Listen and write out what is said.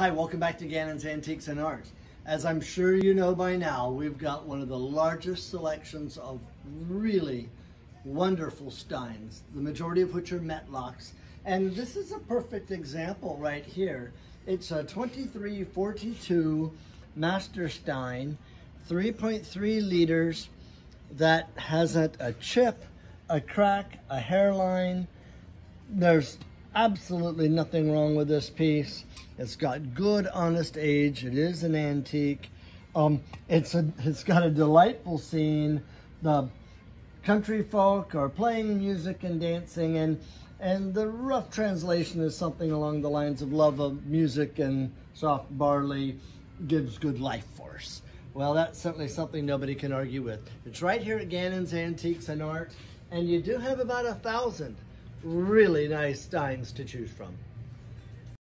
Hi, welcome back to Gannon's Antiques and Art. As I'm sure you know by now, we've got one of the largest selections of really wonderful steins, the majority of which are Mettlachs. And this is a perfect example right here. It's a 2342 Master Stein, 3.3 liters, that hasn't a chip, a crack, a hairline. There's absolutely nothing wrong with this piece. It's got good, honest age. It is an antique. Um, it's a, it's got a delightful scene. The country folk are playing music and dancing, and and the rough translation is something along the lines of love of music and soft barley gives good life force. Well, that's certainly something nobody can argue with. It's right here at Gannon's Antiques and Art, and you do have about a thousand really nice steins to choose from.